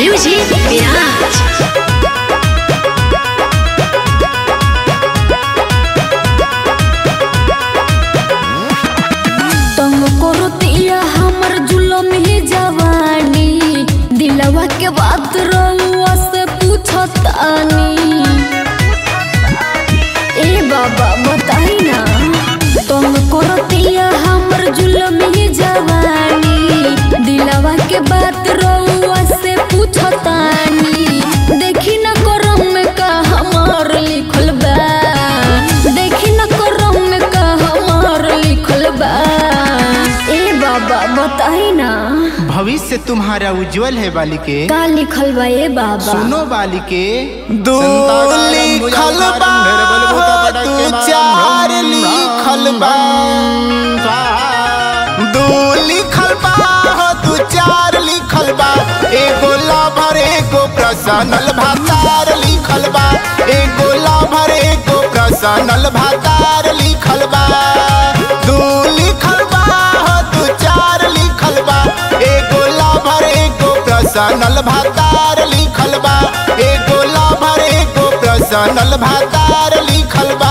Music, Mirage. तंग करो दिया हमर जुलम ही जवानी दिलवा के बात रउआ से पूछतानी ए बाबा बताई ना, तंग करो भविष्य तुम्हारा उज्जवल है बालिके। का लिखल बा ए बाबा। सुनो बालिके। दो लिखल बा दू चार लिखल बा दो लिखल बा दू चार लिखल बा एगो लाभर एगो प्रसनल भातार लिखल बा एगो लाभर एगो प्रसनल भातार लिखल बा प्रसनल भातार लिखल बा। एगो लाभर एगो प्रसनल भातार लिखल बा।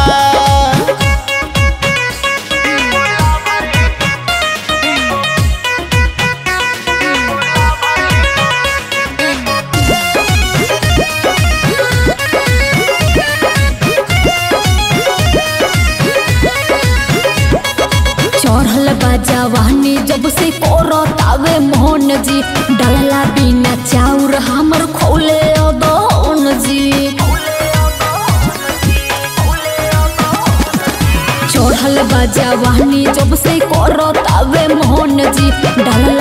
चढ़ल जब से कोरो तावे मोहन जी। बा जवानी जब से करो तबे मोहन जी। डलला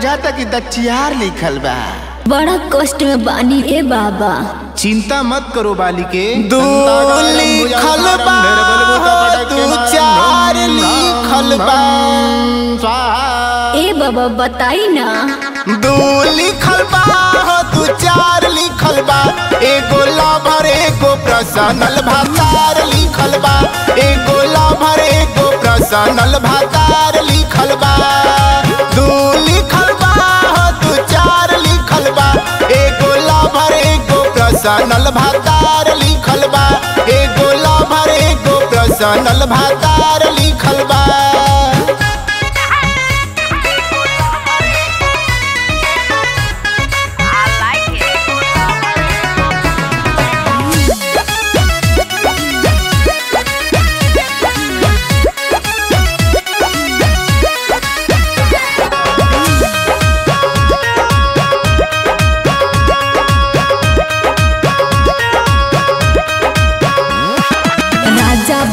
बुझाता कि दक्षियार लिखल बा। बड़ा कष्ट में बानी ए बाबा। चिंता मत करो बालिके। दू लिखल बा दू चार लिखल बा। ए बाबा बताई ना। दू लिखल बा दू चार लिखल बा। एगो लाभर एगो प्रसनल भातार लिखल बा। एगो लाभर एगो प्रसनल भातार लिखल बा। प्रसनल भातार लिखल बा। एगो लाभर एगो प्रसनल भातार लिखल बा।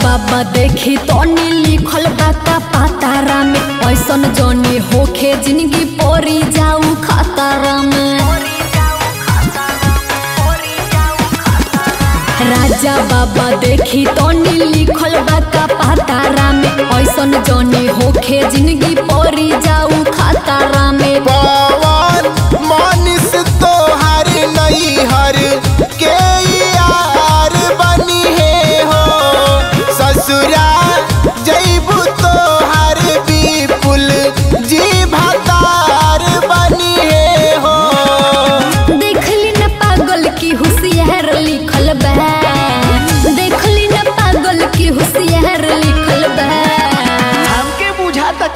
बाबा देखी तनी लिखल बा का पातारा में। ऐसन जनी होखे ज़िंदगी परी जाऊ खतरा में। राजा बाबा देखी तो तनी लिखल बा का पातारा में। ऐसन जनी होखे ज़िंदगी परी जाऊ खतरा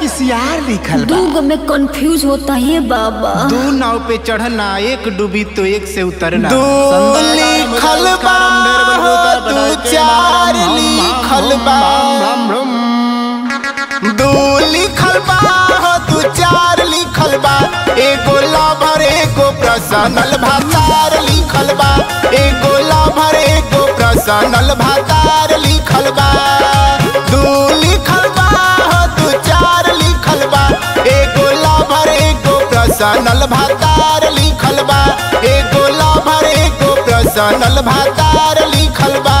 बुझाता कि सियार लिखल बा। दूगो में कंफ्यूज होता है बाबा। दू नाव पे चढ़ना एक डूबी तो एक से उतरना। दू लिखल बा दू चार लिखल बा। दू लिखल बा दू चार लिखल बा। एगो लाभर एगो प्रसनल भातार लिखल बा। एगो लाभर एगो प्रसनल भातार लिखल बा। प्रसनल भातार लिखल बा। एगो लाभर एगो प्रसनल भातार लिखल बा।